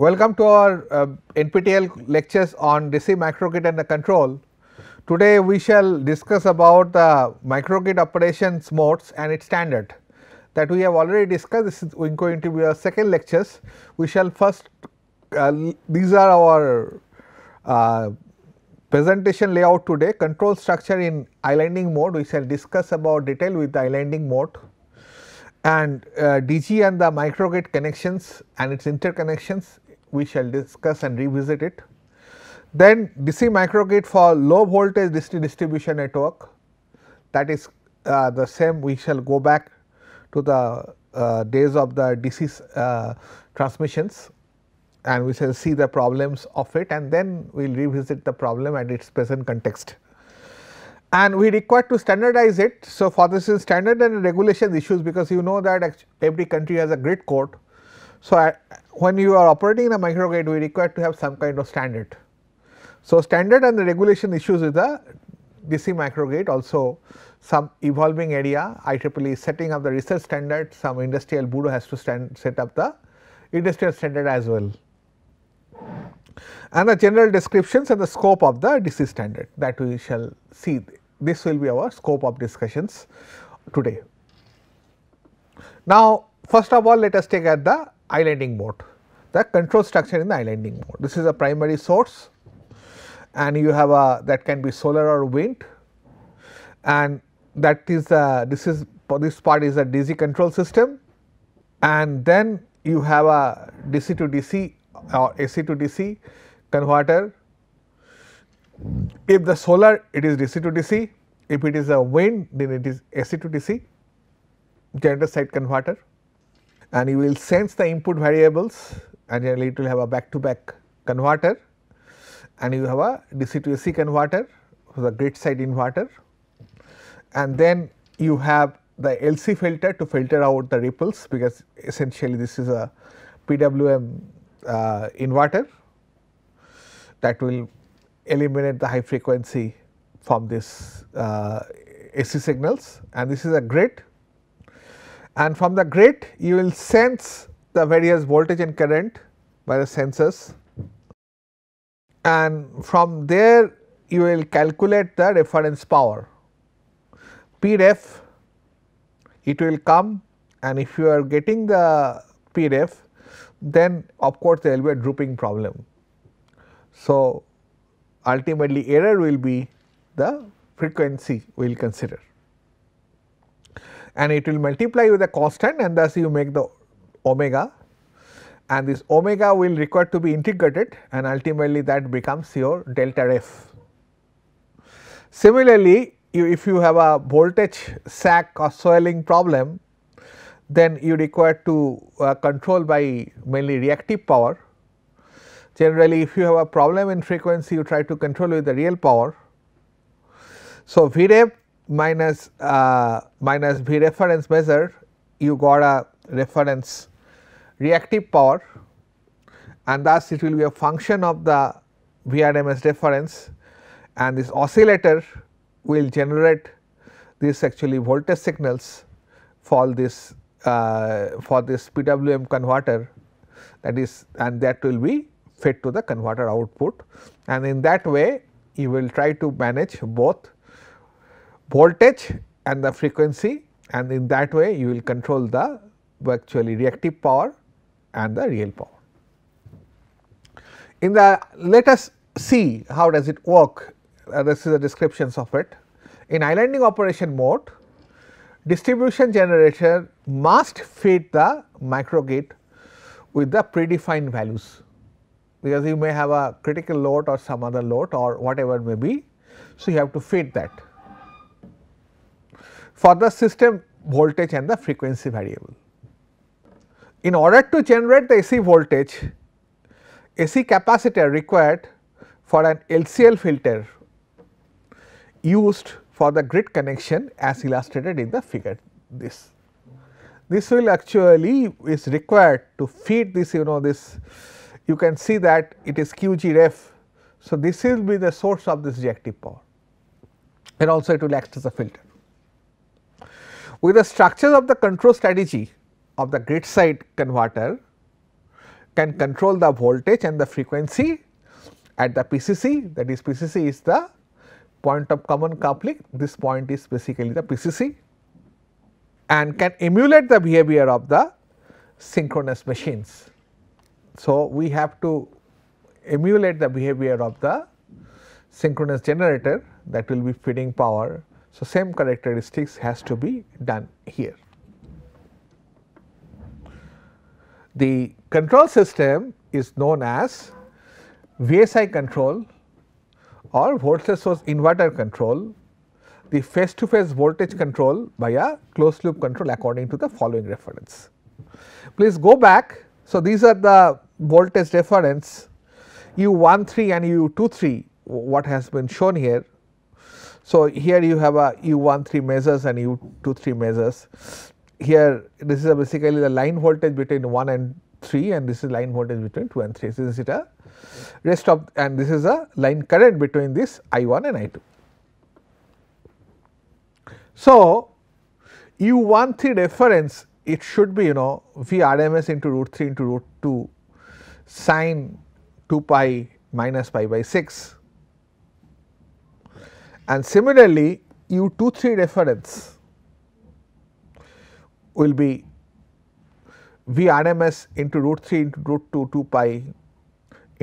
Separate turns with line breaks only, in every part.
Welcome to our uh, NPTEL lectures on DC microgrid and the control. Today we shall discuss about the microgrid operations modes and its standard that we have already discussed. This is going to be our second lectures. We shall first uh, these are our uh, presentation layout today control structure in islanding mode we shall discuss about detail with the islanding mode and uh, DG and the microgrid connections and its interconnections we shall discuss and revisit it. Then DC microgrid for low voltage DC distribution network that is uh, the same we shall go back to the uh, days of the DC uh, transmissions and we shall see the problems of it and then we will revisit the problem and its present context. And we require to standardize it. So, for this is standard and regulation issues because you know that every country has a grid code so, when you are operating in a microgrid we require to have some kind of standard. So, standard and the regulation issues with the DC microgrid also some evolving area IEEE is setting up the research standard some industrial bureau has to stand, set up the industrial standard as well and the general descriptions and the scope of the DC standard that we shall see this will be our scope of discussions today. Now, first of all let us take at the islanding mode, the control structure in the islanding mode. This is a primary source and you have a that can be solar or wind. And that is a, this is this part is a DC control system. And then you have a DC to DC or AC to DC converter. If the solar it is DC to DC, if it is a wind then it is AC to DC generator side converter and you will sense the input variables and generally it will have a back to back converter and you have a DC to AC converter for the grid side inverter. And then you have the LC filter to filter out the ripples because essentially this is a PWM uh, inverter that will eliminate the high frequency from this uh, AC signals. And this is a grid and from the grid you will sense the various voltage and current by the sensors. And from there you will calculate the reference power. Pref it will come. And if you are getting the Pref then of course there will be a drooping problem. So, ultimately error will be the frequency we will consider and it will multiply with a constant and thus you make the omega and this omega will require to be integrated and ultimately that becomes your delta f. Similarly, you, if you have a voltage sag or swelling problem then you require to uh, control by mainly reactive power. Generally if you have a problem in frequency you try to control with the real power. So, Vref minus uh, minus V reference measure you got a reference reactive power and thus it will be a function of the VRMS reference and this oscillator will generate this actually voltage signals for this uh, for this PWM converter that is and that will be fed to the converter output. And in that way you will try to manage both voltage and the frequency and in that way you will control the actually reactive power and the real power. In the let us see how does it work uh, this is the descriptions of it. In islanding operation mode distribution generator must feed the microgrid with the predefined values because you may have a critical load or some other load or whatever may be. So, you have to feed that for the system voltage and the frequency variable. In order to generate the AC voltage, AC capacitor required for an LCL filter used for the grid connection as illustrated in the figure this. This will actually is required to feed this you know this you can see that it is QG ref. So, this will be the source of this reactive power and also it will act as a filter. With the structure of the control strategy of the grid side converter, can control the voltage and the frequency at the PCC that is PCC is the point of common coupling this point is basically the PCC and can emulate the behavior of the synchronous machines. So, we have to emulate the behavior of the synchronous generator that will be feeding power. So, same characteristics has to be done here. The control system is known as VSI control or voltage source inverter control, the phase to phase voltage control by a closed loop control according to the following reference. Please go back. So, these are the voltage reference U 1 3 and U 2 3 what has been shown here. So, here you have a U 1 3 measures and U 2 3 measures. Here this is basically the line voltage between 1 and 3 and this is line voltage between 2 and 3. So, this is it a rest of and this is a line current between this I 1 and I 2. So, U 1 3 reference it should be you know V RMS into root 3 into root 2 sine 2 pi minus pi by 6 and similarly U 2 3 reference will be V RMS into root 3 into root 2 2 pi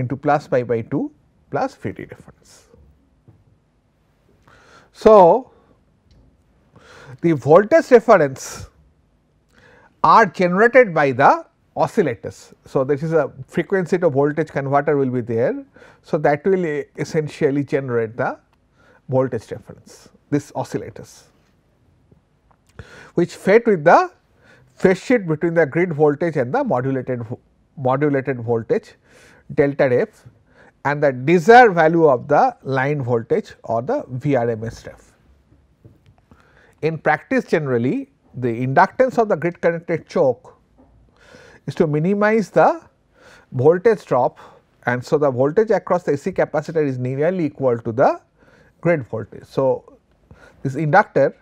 into plus pi by 2 plus VT reference. So, the voltage reference are generated by the oscillators. So, this is a frequency to voltage converter will be there. So, that will essentially generate the voltage reference this oscillators which fit with the phase shift between the grid voltage and the modulated modulated voltage delta f and the desired value of the line voltage or the VRMS ref. In practice generally the inductance of the grid connected choke is to minimize the voltage drop and so the voltage across the AC capacitor is nearly equal to the grid voltage. So, this inductor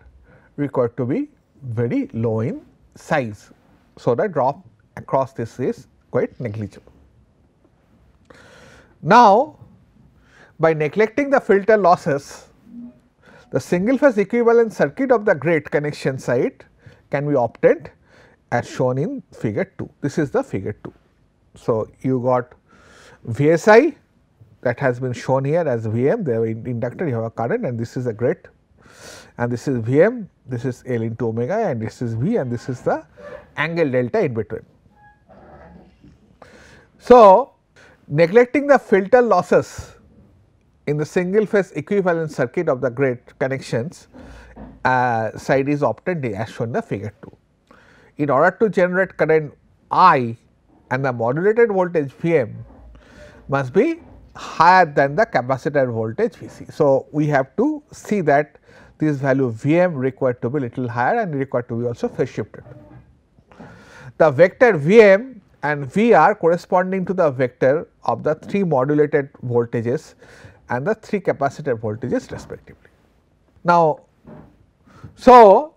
required to be very low in size. So, the drop across this is quite negligible. Now, by neglecting the filter losses, the single phase equivalent circuit of the grid connection side can be obtained as shown in figure 2. This is the figure 2. So, you got VSI that has been shown here as Vm, the inductor you have a current and this is a grid and this is Vm, this is L into omega and this is V and this is the angle delta in between. So, neglecting the filter losses in the single phase equivalent circuit of the grid connections uh, side is obtained as shown in the figure 2. In order to generate current I and the modulated voltage Vm must be higher than the capacitor voltage Vc. So, we have to see that this value Vm required to be little higher and required to be also phase shifted. The vector Vm and Vr corresponding to the vector of the three modulated voltages and the three capacitor voltages respectively. Now, so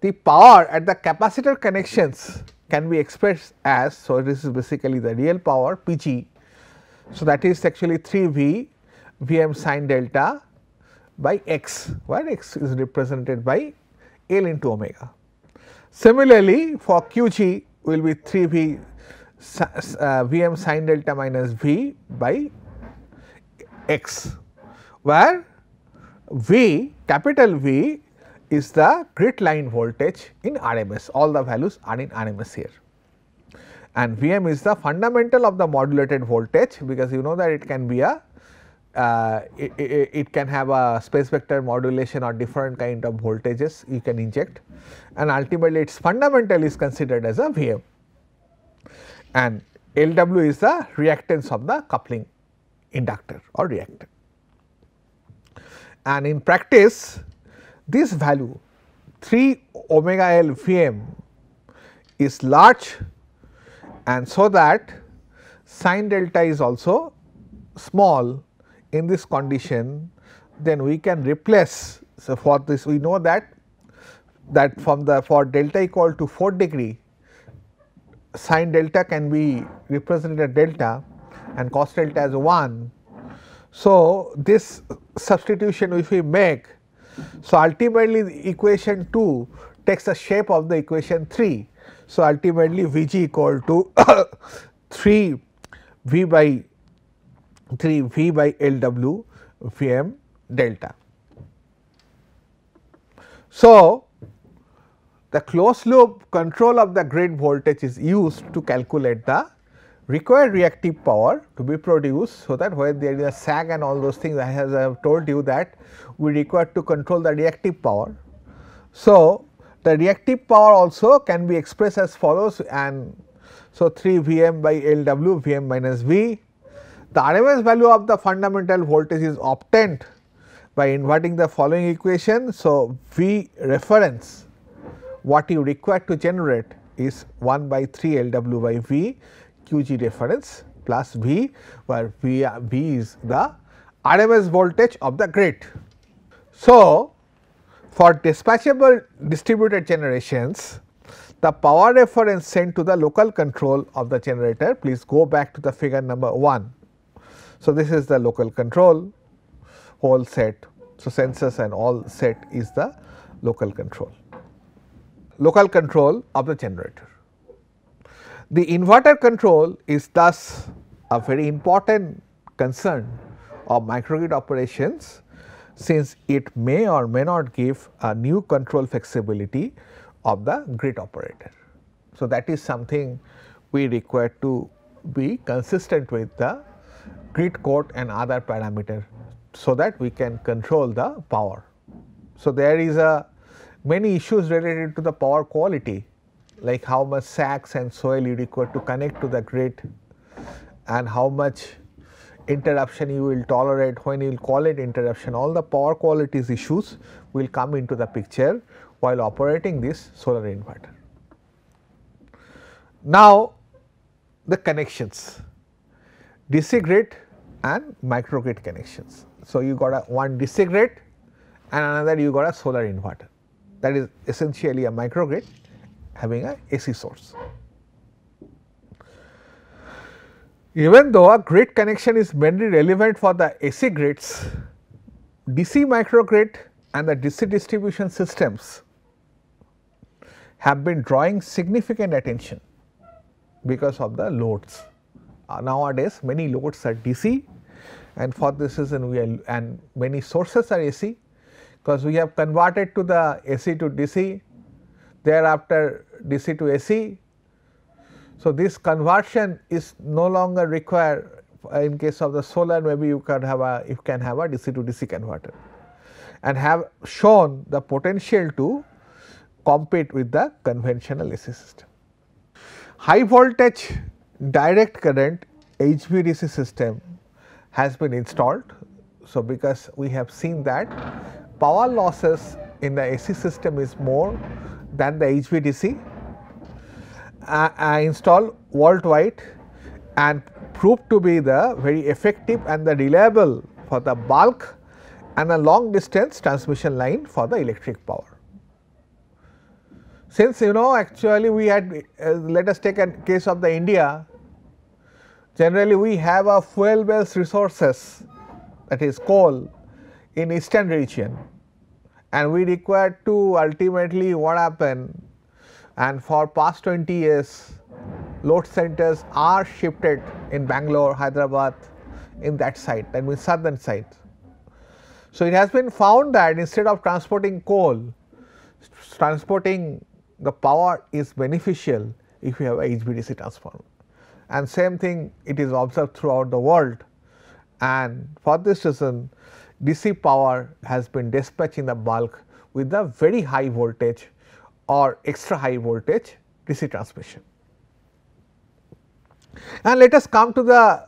the power at the capacitor connections can be expressed as, so this is basically the real power Pg. So, that is actually 3 V Vm sin delta by x, where x is represented by L into omega. Similarly, for Qg will be 3 V uh, Vm sin delta minus V by x, where V capital V is the grid line voltage in RMS, all the values are in RMS here. And Vm is the fundamental of the modulated voltage because you know that it can be a uh, it, it, it, can have a space vector modulation or different kind of voltages you can inject and ultimately its fundamental is considered as a Vm and Lw is the reactance of the coupling inductor or reactor. And in practice this value 3 omega L Vm is large and so that sin delta is also small in this condition then we can replace. So, for this we know that that from the for delta equal to 4 degree sine delta can be represented as delta and cos delta as 1. So, this substitution if we make, so ultimately equation 2 takes the shape of the equation 3. So, ultimately V g equal to 3 V by 3 V by L w V m delta. So, the closed loop control of the grid voltage is used to calculate the required reactive power to be produced. So, that when there is a sag and all those things as I have told you that we require to control the reactive power. So, the reactive power also can be expressed as follows and so 3 V m by L w V m minus V. The RMS value of the fundamental voltage is obtained by inverting the following equation. So, V reference what you require to generate is 1 by 3 L w by V QG reference plus V where V, v is the RMS voltage of the grid. So, for dispatchable distributed generations the power reference sent to the local control of the generator please go back to the figure number 1. So, this is the local control whole set. So, sensors and all set is the local control, local control of the generator. The inverter control is thus a very important concern of microgrid operations since it may or may not give a new control flexibility of the grid operator. So, that is something we require to be consistent with the grid code and other parameter so that we can control the power. So, there is a many issues related to the power quality like how much sags and swell you require to connect to the grid and how much interruption you will tolerate when you will call it interruption all the power qualities issues will come into the picture while operating this solar inverter. Now, the connections DC grid and microgrid connections. So, you got a one DC grid and another you got a solar inverter that is essentially a microgrid having a AC source. Even though a grid connection is mainly relevant for the AC grids, DC microgrid and the DC distribution systems have been drawing significant attention because of the loads. Uh, nowadays many loads are DC and for this reason we are and many sources are AC because we have converted to the AC to DC thereafter DC to AC. So, this conversion is no longer required in case of the solar maybe you can have a you can have a DC to DC converter and have shown the potential to compete with the conventional AC system. High voltage direct current HVDC system has been installed. So, because we have seen that power losses in the AC system is more than the HVDC uh, uh, installed worldwide and proved to be the very effective and the reliable for the bulk and a long distance transmission line for the electric power. Since you know actually we had uh, let us take a case of the India generally we have a fuel based resources that is coal in eastern region and we require to ultimately what happen and for past 20 years load centers are shifted in Bangalore, Hyderabad in that side that means southern side. So, it has been found that instead of transporting coal, transporting the power is beneficial if you have a HVDC transformer and same thing it is observed throughout the world and for this reason DC power has been dispatched in the bulk with a very high voltage or extra high voltage DC transmission. And let us come to the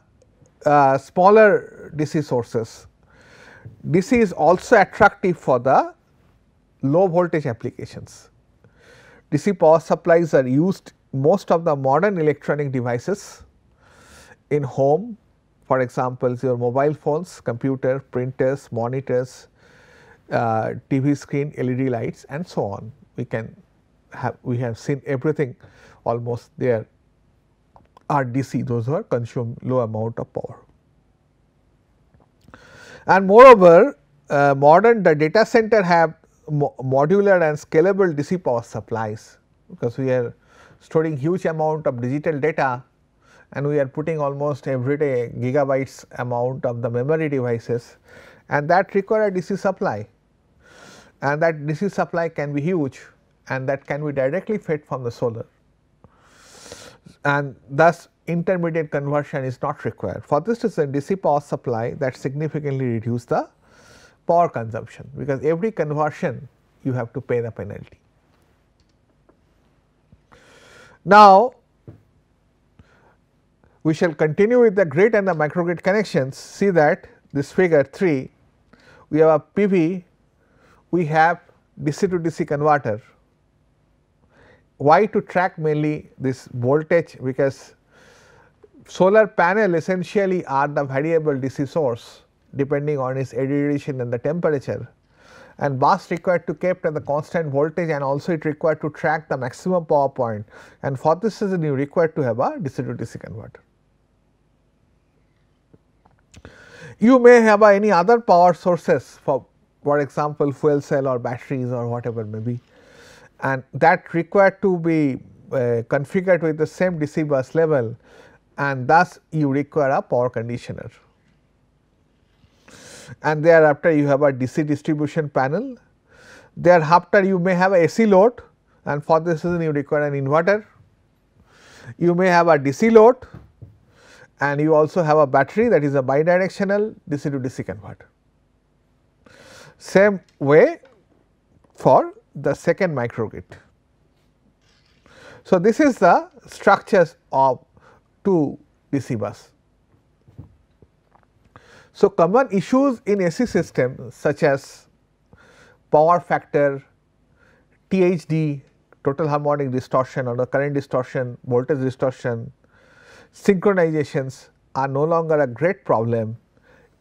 uh, smaller DC sources. DC is also attractive for the low voltage applications. DC power supplies are used most of the modern electronic devices in home for example, your mobile phones, computer, printers, monitors, uh, TV screen, LED lights and so on. We can have we have seen everything almost there. Are DC those who are consume low amount of power. And moreover uh, modern the data center have mo modular and scalable DC power supplies because we are storing huge amount of digital data and we are putting almost everyday gigabytes amount of the memory devices and that require a DC supply. And that DC supply can be huge and that can be directly fed from the solar and thus intermediate conversion is not required. For this reason DC power supply that significantly reduce the power consumption because every conversion you have to pay the penalty. Now, we shall continue with the grid and the microgrid connections see that this figure 3 we have a PV we have DC to DC converter. Why to track mainly this voltage? Because solar panel essentially are the variable DC source depending on its irradiation and the temperature. And bus required to kept at the constant voltage and also it required to track the maximum power point. And for this reason you require to have a DC to DC converter. You may have any other power sources for for example fuel cell or batteries or whatever may be and that required to be uh, configured with the same DC bus level and thus you require a power conditioner. And thereafter you have a DC distribution panel, thereafter you may have a AC load and for this reason you require an inverter. You may have a DC load and you also have a battery that is a bidirectional DC to DC converter. Same way for the second microgrid. So, this is the structures of two DC bus. So, common issues in AC system such as power factor, THD, total harmonic distortion or the current distortion, voltage distortion, synchronizations are no longer a great problem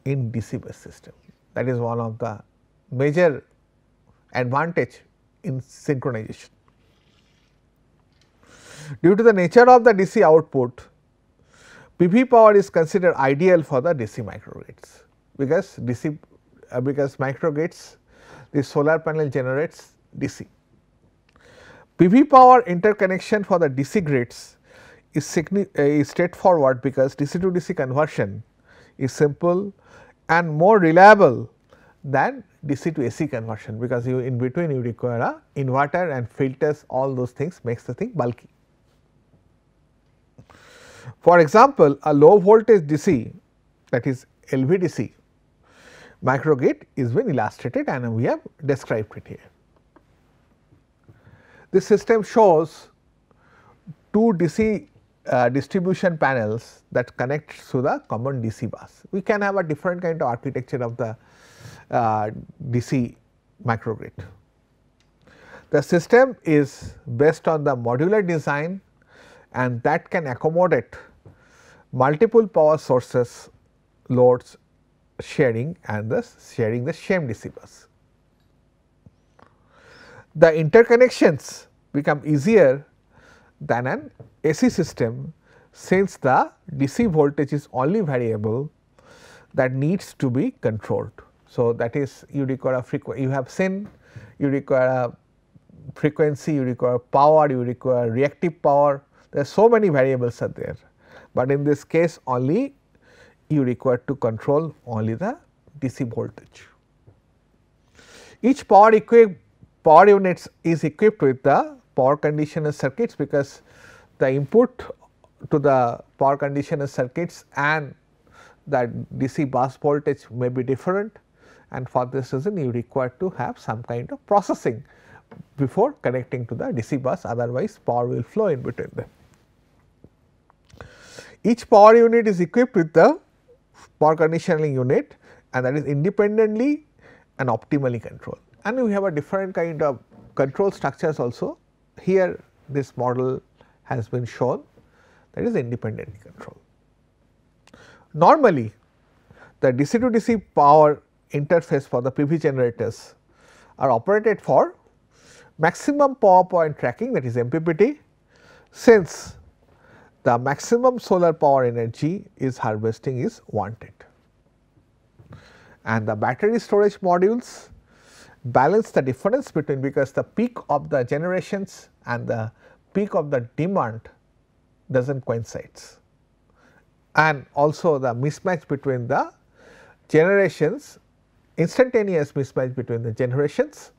in DC bus system. That is one of the major advantage in synchronization. Due to the nature of the DC output, PV power is considered ideal for the DC microgrids because DC uh, because microgrids the solar panel generates DC. PV power interconnection for the DC grids is, uh, is straightforward because DC to DC conversion is simple and more reliable than DC to AC conversion because you in between you require a inverter and filters all those things makes the thing bulky. For example, a low voltage DC that is LVDC microgrid is been illustrated and we have described it here. This system shows two DC uh, distribution panels that connect to the common DC bus. We can have a different kind of architecture of the Uh, DC microgrid. The system is based on the modular design and that can accommodate multiple power sources loads sharing and thus sharing the same DC bus. The interconnections become easier than an AC system since the DC voltage is only variable that needs to be controlled. So, that is you require a frequency, you have seen you require a frequency, you require power, you require reactive power, there are so many variables are there, but in this case only you require to control only the DC voltage. Each power equipped power units is equipped with the power conditioner circuits because the input to the power conditioner circuits and the DC bus voltage may be different and for this reason you require to have some kind of processing before connecting to the DC bus otherwise power will flow in between them. Each power unit is equipped with the power conditioning unit and that is independently and optimally controlled and we have a different kind of control structures also. Here this model has been shown that is independently controlled. Normally the DC to DC power interface for the PV generators are operated for maximum power point tracking that is MPPT since the maximum solar power energy is harvesting is wanted. And the battery storage modules balance the difference between because the peak of the generations and the peak of the demand does not coincides and also the mismatch between the generations instantaneous mismatch between the generations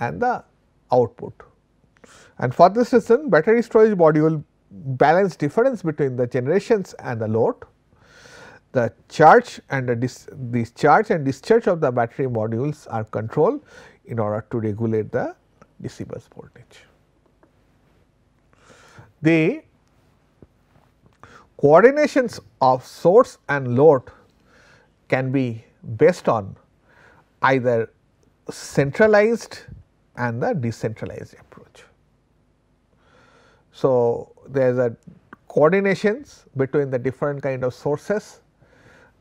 and the output. And for this reason battery storage module balance difference between the generations and the load, the charge and the dis discharge and discharge of the battery modules are controlled in order to regulate the DC bus voltage. The coordinations of source and load can be based on either centralized and the decentralized approach. So, there is a coordinations between the different kind of sources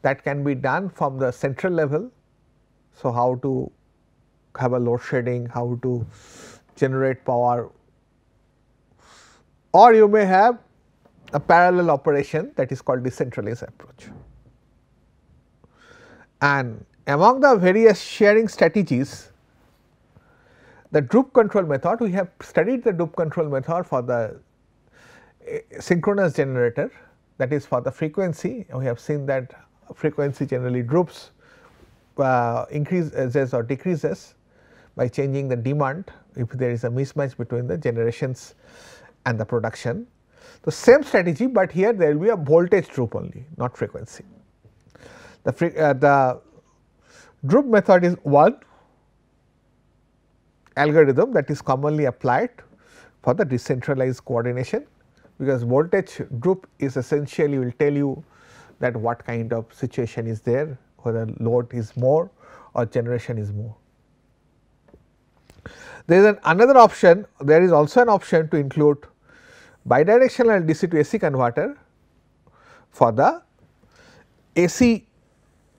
that can be done from the central level. So, how to have a load shedding, how to generate power or you may have a parallel operation that is called decentralized approach. And among the various sharing strategies, the droop control method, we have studied the droop control method for the eh, synchronous generator that is for the frequency. We have seen that frequency generally droops uh, increases or decreases by changing the demand if there is a mismatch between the generations and the production. The same strategy, but here there will be a voltage droop only not frequency. The, uh, the droop method is one algorithm that is commonly applied for the decentralized coordination because voltage droop is essentially will tell you that what kind of situation is there whether load is more or generation is more. There is an another option there is also an option to include bidirectional DC to AC converter for the AC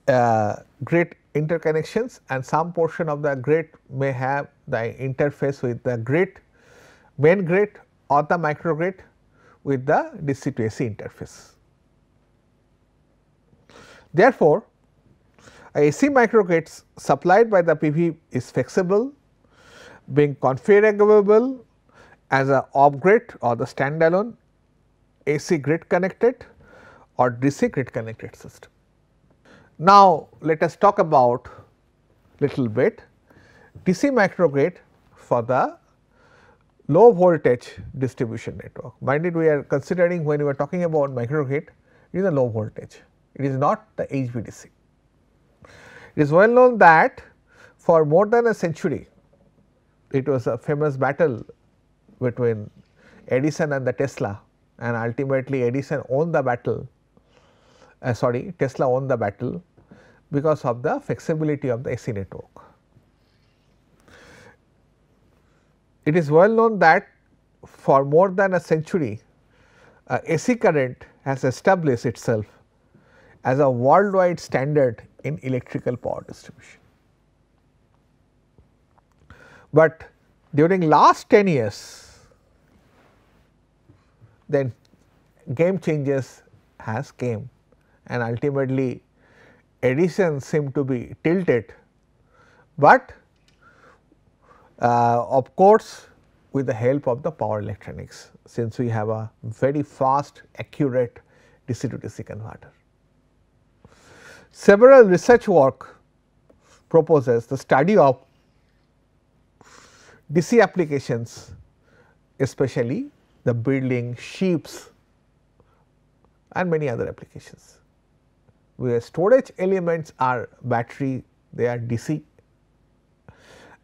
uh, grid interconnections and some portion of the grid may have the interface with the grid main grid or the microgrid with the DC to AC interface. Therefore, AC microgrid supplied by the PV is flexible being configurable as a off grid or the standalone AC grid connected or DC grid connected system. Now, let us talk about little bit DC microgrid for the low voltage distribution network. Mind it we are considering when we are talking about microgrid it is a low voltage, it is not the HVDC. It is well known that for more than a century it was a famous battle between Edison and the Tesla and ultimately Edison won the battle uh, sorry Tesla won the battle because of the flexibility of the AC network. It is well known that for more than a century uh, AC current has established itself as a worldwide standard in electrical power distribution. But during last 10 years then game changes has came and ultimately Edison seem to be tilted, but uh, of course, with the help of the power electronics since we have a very fast accurate DC to DC converter. Several research work proposes the study of DC applications especially the building, ships and many other applications. Where storage elements are battery, they are DC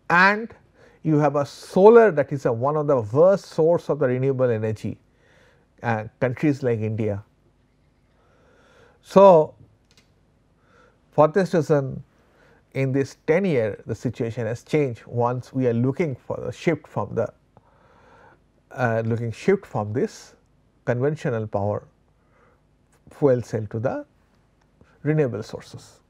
and you have a solar that is a one of the worst source of the renewable energy uh, countries like India. So, for this reason in this 10 year the situation has changed once we are looking for the shift from the uh, looking shift from this conventional power fuel cell to the renewable sources.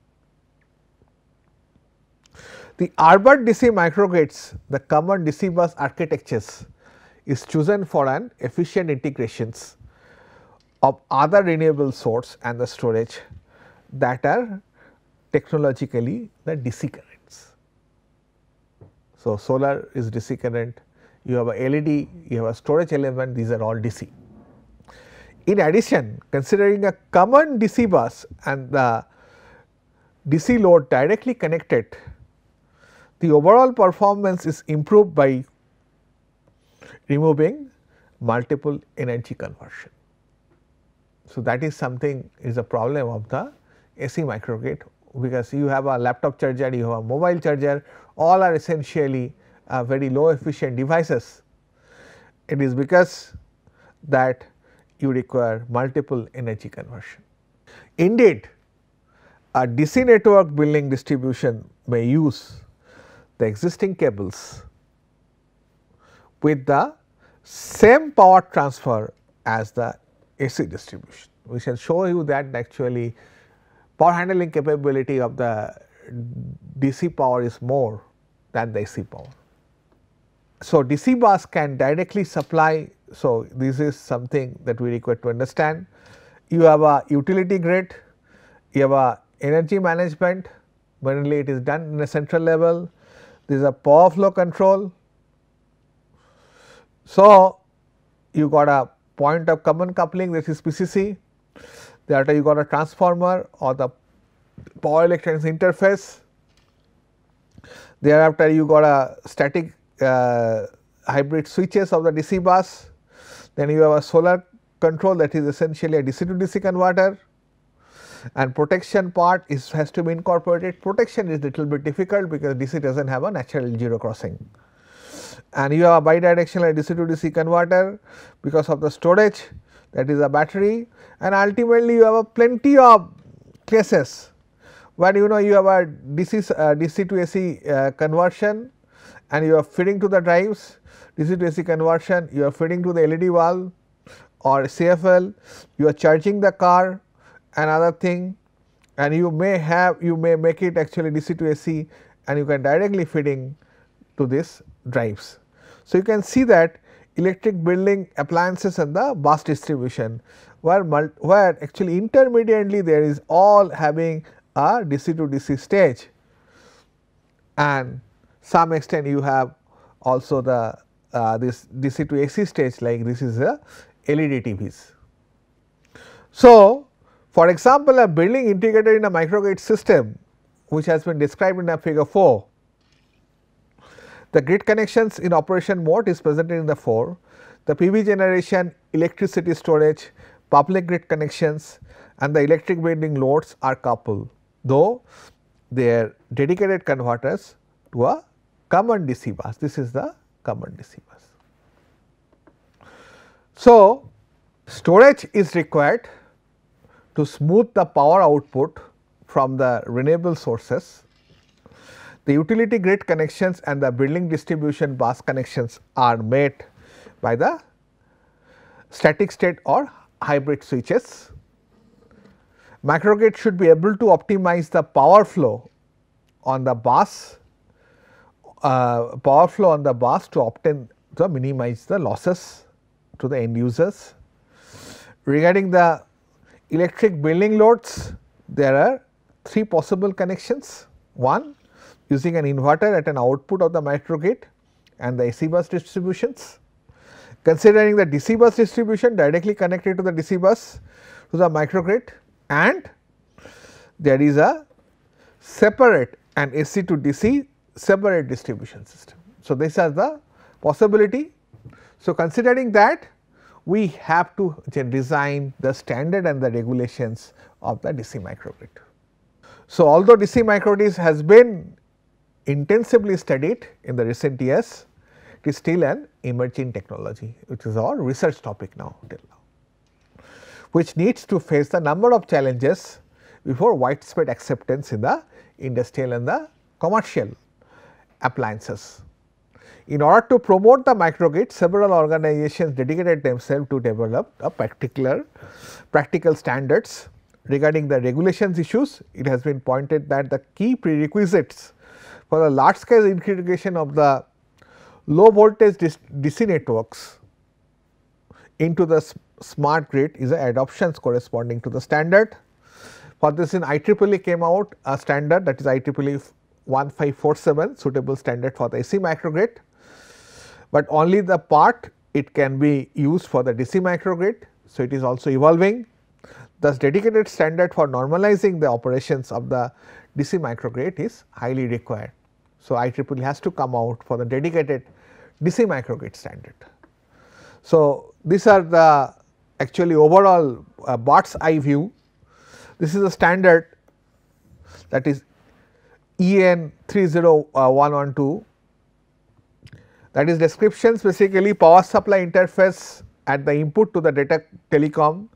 The urban DC microgrids, the common DC bus architectures is chosen for an efficient integrations of other renewable source and the storage that are technologically the DC currents. So, solar is DC current, you have a LED, you have a storage element, these are all DC. In addition, considering a common DC bus and the DC load directly connected, the overall performance is improved by removing multiple energy conversion. So, that is something is a problem of the AC microgrid because you have a laptop charger, you have a mobile charger all are essentially uh, very low efficient devices. It is because that you require multiple energy conversion. Indeed, a DC network building distribution may use the existing cables with the same power transfer as the AC distribution. We shall show you that actually power handling capability of the DC power is more than the AC power. So, DC bus can directly supply. So, this is something that we require to understand. You have a utility grid, you have a energy management, mainly it is done in a central level, there is a power flow control. So, you got a point of common coupling this is PCC, thereafter you got a transformer or the power electronics interface, thereafter you got a static uh, hybrid switches of the DC bus, then you have a solar control that is essentially a DC to DC converter. And protection part is has to be incorporated. Protection is little bit difficult because DC does not have a natural zero crossing. And you have a bidirectional DC to DC converter because of the storage that is a battery. And ultimately you have a plenty of cases. Where you know you have a DC, uh, DC to AC uh, conversion and you are feeding to the drives DC to AC conversion you are feeding to the LED valve or CFL you are charging the car another thing and you may have you may make it actually DC to AC and you can directly feeding to this drives. So, you can see that electric building appliances and the bus distribution where, where actually intermediately there is all having a DC to DC stage and some extent you have also the uh, this DC to AC stage like this is a LED TVs. So, for example, a building integrated in a microgrid system which has been described in a figure 4 the grid connections in operation mode is presented in the 4. The PV generation, electricity storage, public grid connections and the electric building loads are coupled, though they are dedicated converters to a common DC bus. This is the common DC bus. So, storage is required to smooth the power output from the renewable sources the utility grid connections and the building distribution bus connections are made by the static state or hybrid switches. Microgrid should be able to optimize the power flow on the bus, uh, power flow on the bus to obtain to minimize the losses to the end users. Regarding the electric building loads, there are three possible connections. One, using an inverter at an output of the microgrid and the AC bus distributions. Considering the DC bus distribution directly connected to the DC bus to the microgrid and there is a separate and AC to DC separate distribution system. So, this is the possibility. So, considering that we have to design the standard and the regulations of the DC microgrid. So, although DC microgrid has been intensively studied in the recent years, it is still an emerging technology which is our research topic now till now, which needs to face the number of challenges before widespread acceptance in the industrial and the commercial appliances. In order to promote the microgrid, several organizations dedicated themselves to develop a particular practical standards regarding the regulations issues. It has been pointed that the key prerequisites for the large scale integration of the low voltage DC networks into the smart grid is the adoptions corresponding to the standard. For this in IEEE came out a standard that is IEEE 1547 suitable standard for the AC microgrid, but only the part it can be used for the DC microgrid. So, it is also evolving thus dedicated standard for normalizing the operations of the DC microgrid is highly required. So, IEEE has to come out for the dedicated DC microgrid standard. So, these are the actually overall uh, bird's eye view. This is a standard that is EN 30112 uh, that is descriptions basically power supply interface at the input to the data telecom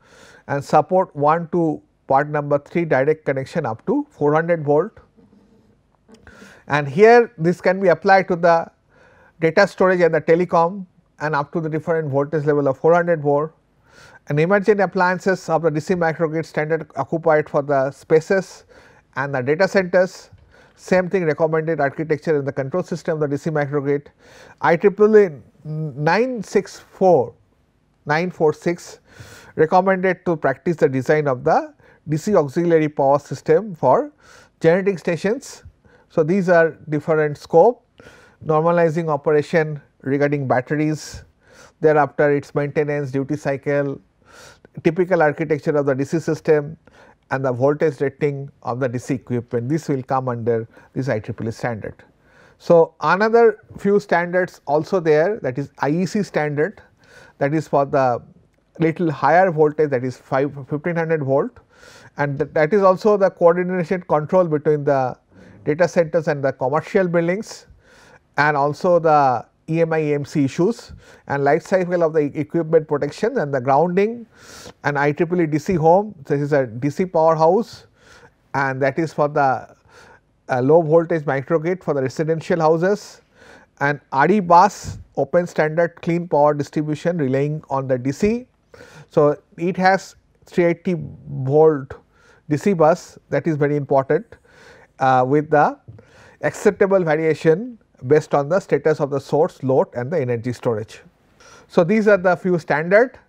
and support 1 to part number 3 direct connection up to 400 volt. And here this can be applied to the data storage and the telecom and up to the different voltage level of 400 volt and EMerge Alliance of the DC microgrid standard occupied for the spaces and the data centers. Same thing recommended architecture in the control system the DC microgrid. IEEE 964 946 recommended to practice the design of the DC auxiliary power system for generating stations. So, these are different scope normalizing operation regarding batteries, thereafter its maintenance, duty cycle, typical architecture of the DC system and the voltage rating of the DC equipment. This will come under this IEEE standard. So, another few standards also there that is IEC standard that is for the little higher voltage that is 5 1500 volt and that is also the coordination control between the data centers and the commercial buildings and also the EMI EMC issues and life cycle of the equipment protection and the grounding and IEEE DC home. This is a DC powerhouse and that is for the uh, low voltage microgrid for the residential houses and RE bus open standard clean power distribution relying on the DC. So, it has 380 volt DC bus that is very important uh, with the acceptable variation based on the status of the source, load and the energy storage. So, these are the few standard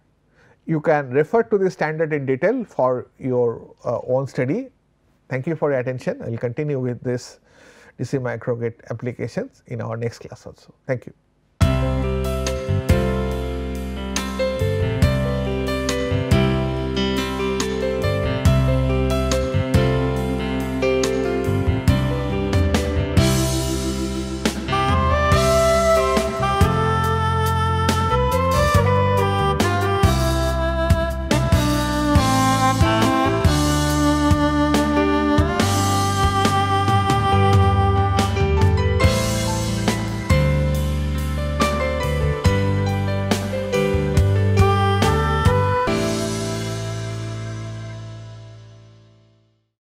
you can refer to the standard in detail for your uh, own study. Thank you for your attention. I will continue with this DC microgrid applications in our next class also. Thank you.